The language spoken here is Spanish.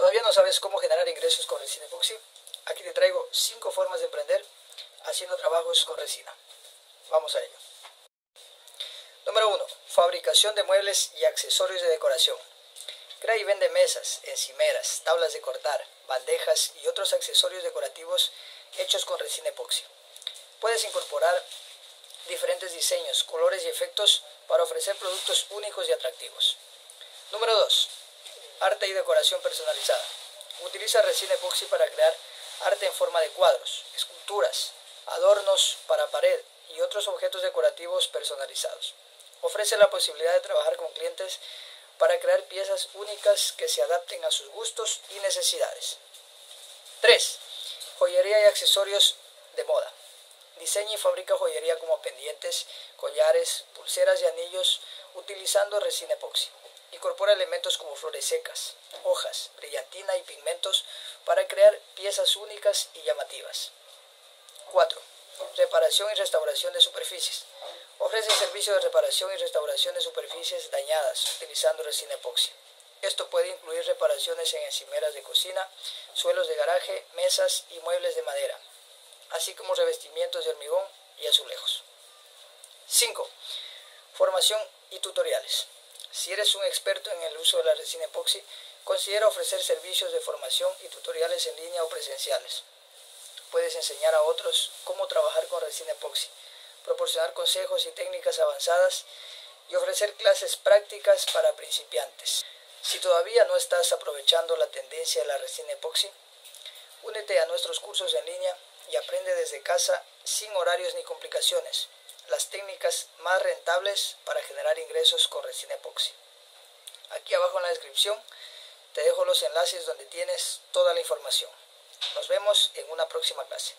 ¿Todavía no sabes cómo generar ingresos con resina epoxi? Aquí te traigo 5 formas de emprender haciendo trabajos con resina. Vamos a ello. Número 1. Fabricación de muebles y accesorios de decoración. Crea y vende mesas, encimeras, tablas de cortar, bandejas y otros accesorios decorativos hechos con resina epoxi. Puedes incorporar diferentes diseños, colores y efectos para ofrecer productos únicos y atractivos. Número 2. Arte y decoración personalizada. Utiliza resina epoxi para crear arte en forma de cuadros, esculturas, adornos para pared y otros objetos decorativos personalizados. Ofrece la posibilidad de trabajar con clientes para crear piezas únicas que se adapten a sus gustos y necesidades. 3. Joyería y accesorios de moda. Diseña y fabrica joyería como pendientes, collares, pulseras y anillos utilizando resina epoxi. Incorpora elementos como flores secas, hojas, brillantina y pigmentos para crear piezas únicas y llamativas. 4. Reparación y restauración de superficies. Ofrece servicio de reparación y restauración de superficies dañadas utilizando resina epoxi. Esto puede incluir reparaciones en encimeras de cocina, suelos de garaje, mesas y muebles de madera, así como revestimientos de hormigón y azulejos. 5. Formación y tutoriales. Si eres un experto en el uso de la resina epoxi, considera ofrecer servicios de formación y tutoriales en línea o presenciales. Puedes enseñar a otros cómo trabajar con resina epoxi, proporcionar consejos y técnicas avanzadas y ofrecer clases prácticas para principiantes. Si todavía no estás aprovechando la tendencia de la resina epoxi, únete a nuestros cursos en línea y aprende desde casa sin horarios ni complicaciones las técnicas más rentables para generar ingresos con resina epoxi. Aquí abajo en la descripción te dejo los enlaces donde tienes toda la información. Nos vemos en una próxima clase.